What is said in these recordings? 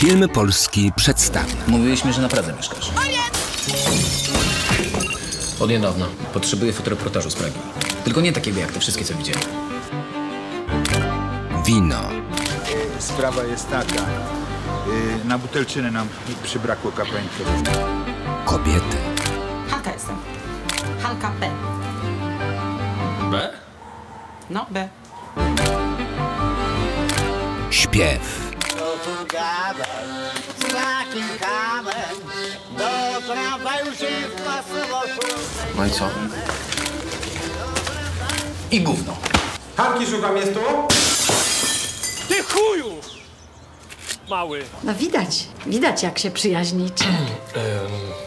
Filmy Polski przedstawia. Mówiliśmy, że naprawdę mieszkasz. Od niedawna. Potrzebuję fotoreportażu z Pragi. Tylko nie takiego jak te wszystkie, co widziałem. Wino. Sprawa jest taka. y, Na butelczynę nam przybrakło kapeńkę. Kobiety. Halka jestem. Halka B. B? No, B. Śpiew. No i co? I gówno. Hanki szukam, jest tu? Ty chuju! Mały. No widać, widać jak się przyjaźnicie.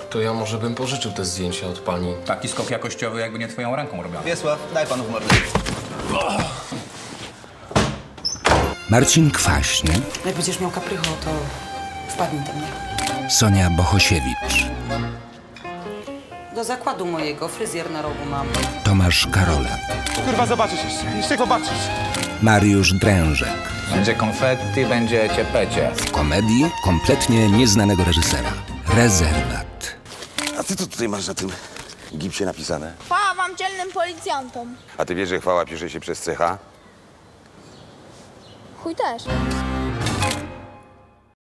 To ja może bym pożyczył te zdjęcia od pani. Taki skok jakościowy, jakby nie twoją ręką robiony. Wiesław, daj panu w mordę. Marcin Kwaśny. Jak będziesz miał kaprycho, to wpadnij do mnie. Sonia Bohosiewicz. Do zakładu mojego, fryzjer na rogu mam. Tomasz Karolak. Kurwa, zobaczysz jeszcze. Jeszcze zobaczysz. Mariusz Drężek. Będzie konfetti, będzie ciepecie. W komedii kompletnie nieznanego reżysera. Rezerwat. A ty co tutaj masz na tym gipsie napisane? Chwała wam dzielnym policjantom. A ty wiesz, że chwała pisze się przez CH? cuidar.